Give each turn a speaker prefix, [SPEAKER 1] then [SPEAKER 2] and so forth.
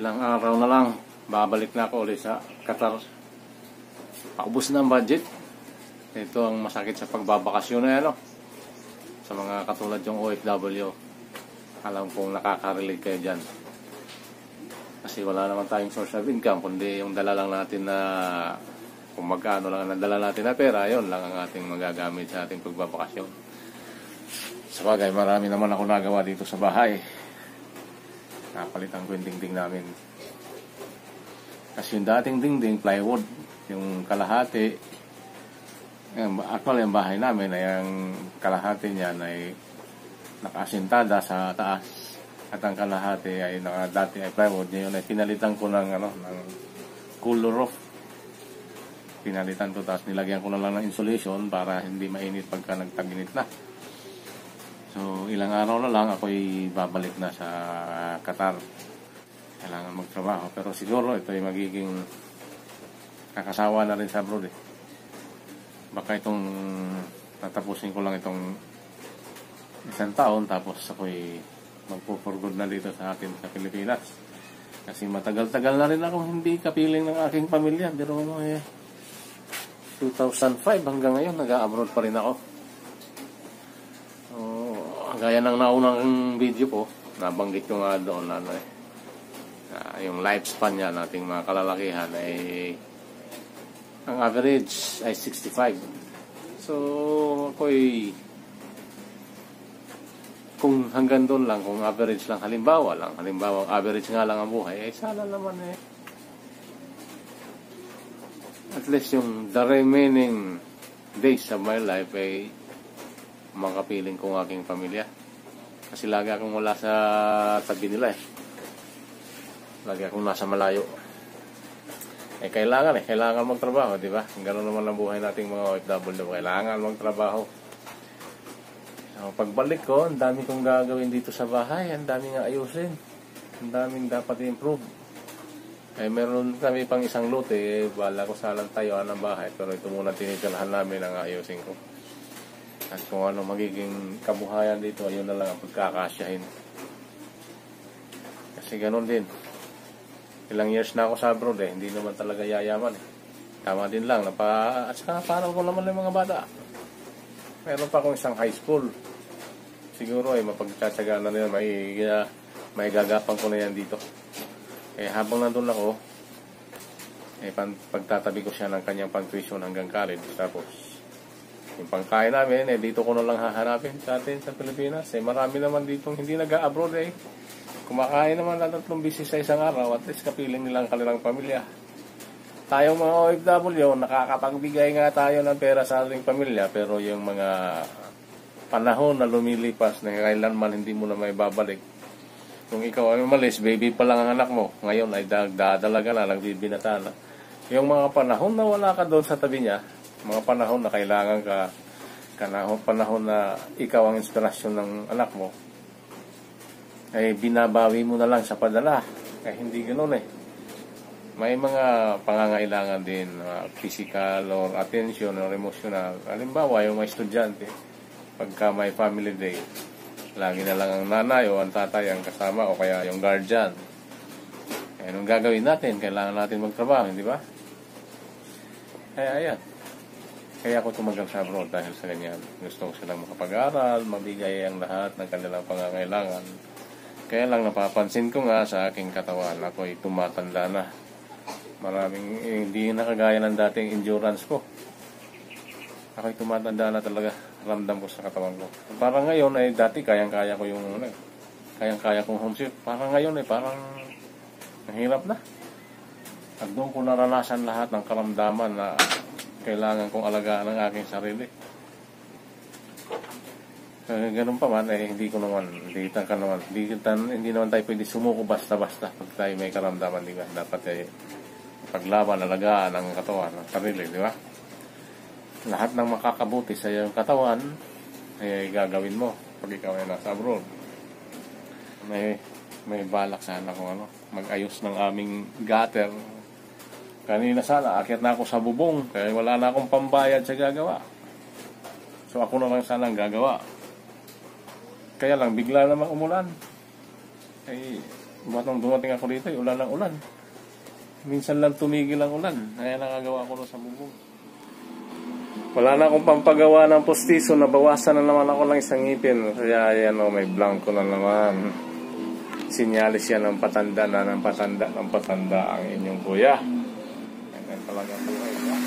[SPEAKER 1] Ilang araw na lang, babalik na ako ulit sa Qatar. Paubos na ang budget. Ito ang masakit sa pagbabakasyon na ano. Sa mga katulad yung OFW. Alam kong nakaka-relate kayo dyan. Kasi wala naman tayong source of income, kundi yung dala lang natin na kung magkano lang ang dala natin na pera, yon lang ang ating magagamit sa ating pagbabakasyon. Sa bagay, marami naman ako nagawa dito sa bahay. Napalitan ko yung dingding namin. Kasi yung dating dingding, plywood, yung kalahati, yung, actually yung bahay namin ay ang kalahati niyan ay nakasintada sa taas. At ang kalahati ay naka, dati ay plywood ngayon ay pinalitan ko ng ano ng cooler roof. Pinalitan ko tapos nilagyan ko na lang ng insulation para hindi mainit pagka nagtaginit na so ilang araw na lang ako'y babalik na sa Qatar kailangan magtrabaho pero siguro ito ay magiging kakasawa na rin sa abroad eh baka itong tatapusin ko lang itong isang taon tapos ako'y magpo-forgood na dito sa atin sa Pilipinas. Kasi matagal-tagal na rin ako hindi kapiling ng aking pamilya. Pero mo eh, 2005 hanggang ngayon, nag-abroad pa rin ako. Gaya ng naunang video ko, nabanggit ko nga doon ano eh, yung lifespan niya nating mga kalalakihan ay ang average ay 65. So, ako'y kung hanggang doon lang, kung average lang, halimbawa lang, halimbawa average nga lang ang buhay, ay sana naman eh. At least yung the remaining days of my life ay makapiling ko ng aking pamilya. Kasi lagi akong wala sa tabi nila eh. Lagi akong nasa malayo. Eh kailangan eh, kailangan magtrabaho, di ba? Ganun naman ang buhay nating mga OFW, kailangan magtrabaho. So, pagbalik ko, ang dami kong gagawin dito sa bahay. Ang daming ayusin. Ang daming dapat i-improve. Eh, meron kami pang isang lote. Eh, bala ko salang tayuan ng bahay. Pero ito muna tinitirahan namin ang ayusin ko. At kung ano magiging kabuhayan dito, ayun na lang ang pagkakasyahin. Kasi ganun din. Ilang years na ako sa abroad eh. Hindi naman talaga yayaman eh. Tama din lang. Napa, at saka parang ko naman yung mga bata. Meron pa akong isang high school siguro ay eh, mapagtsatsaga na nila, may, may gagapang ko na yan dito. Eh, habang nandun ako, eh, pan, pagtatabi ko siya ng kanyang pang-tuition hanggang college. Tapos, yung pangkain namin, eh, dito ko na lang haharapin sa atin sa Pilipinas. Eh, marami naman dito hindi nag-abroad eh. Kumakain naman na tatlong bisis sa isang araw, at least kapiling nilang kanilang pamilya. Tayong mga OFW, nakakapagbigay nga tayo ng pera sa ating pamilya, pero yung mga panahon na lumilipas na kailanman hindi mo na may babalik. Kung ikaw ay umalis, baby pa lang ang anak mo. Ngayon ay dadalaga na, nagbibinata na. Yung mga panahon na wala ka doon sa tabi niya, mga panahon na kailangan ka, kanahon, panahon na ikaw ang inspirasyon ng anak mo, ay binabawi mo na lang sa padala. Kaya hindi ganoon eh. May mga pangangailangan din, uh, physical or attention or emotional. Halimbawa, yung mga estudyante, pagka may family day, lagi na lang ang nanay o ang tatay ang kasama o kaya yung guardian. Eh, anong gagawin natin? Kailangan natin magtrabaho, di ba? Kaya ayan. Kaya ako tumagal sa abroad dahil sa ganyan. Gusto ko silang makapag-aral, mabigay ang lahat ng kanilang pangangailangan. Kaya lang napapansin ko nga sa aking katawan, ako'y tumatanda na. Maraming eh, hindi nakagaya ng dating endurance ko. Ako'y tumatanda na talaga ramdam ko sa katawan ko. Parang ngayon ay dati kayang-kaya ko yung ano, kayang-kaya kong home shift. Parang ngayon ay parang nahirap na. At doon ko naranasan lahat ng karamdaman na kailangan kong alagaan ng aking sarili. Eh, ganun pa man, eh, hindi ko naman, hindi ka naman, hindi, hindi naman tayo pwede sumuko basta-basta pag tayo may karamdaman, di ba? Dapat eh, paglaban, alagaan ang katawan, ng sarili, di ba? lahat ng makakabuti sa iyong katawan ay gagawin mo pag ikaw ay nasa abroad. May may balak sana kung ano, mag-ayos ng aming gutter. Kanina sana, akit na ako sa bubong, kaya wala na akong pambayad sa gagawa. So ako na lang sana ang gagawa. Kaya lang, bigla naman umulan. Ay, Batang dumating ako dito, eh, ulan lang ulan. Minsan lang tumigil ang ulan. Kaya nakagawa ko na sa bubong. Wala na akong pampagawa ng postiso. Nabawasan na naman ako ng isang ngipin. Kaya yan o, may blanco na naman. Sinyalis yan ng patanda na ng patanda ng patanda ang inyong kuya. talaga buhay niya.